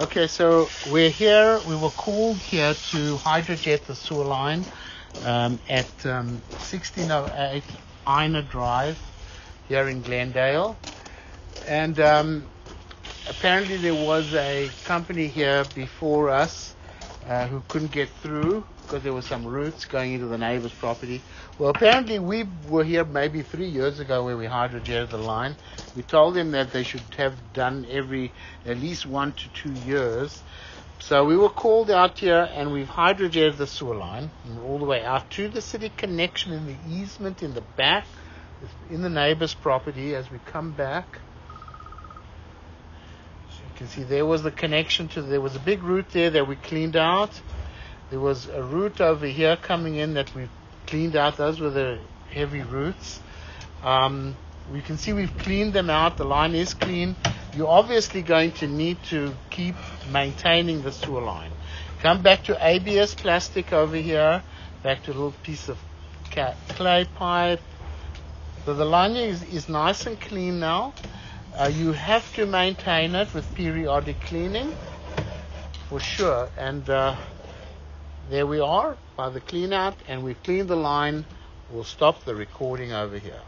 Okay, so we're here. We were called here to hydrojet the sewer line um, at um, 1608 Ina Drive here in Glendale, and um, apparently there was a company here before us uh, who couldn't get through because there were some roots going into the neighbor's property. Well, apparently we were here maybe three years ago where we hydrojetted the line. We told them that they should have done every at least one to two years. So we were called out here and we've hydrojetted the sewer line all the way out to the city connection in the easement in the back, in the neighbor's property as we come back. Can see there was the connection to, there was a big root there that we cleaned out. There was a root over here coming in that we've cleaned out. Those were the heavy roots. Um, we can see we've cleaned them out. The line is clean. You're obviously going to need to keep maintaining the sewer line. Come back to ABS plastic over here. Back to a little piece of clay pipe. So the line is, is nice and clean now. Uh, you have to maintain it with periodic cleaning for sure. And uh, there we are by the clean out and we've cleaned the line. We'll stop the recording over here.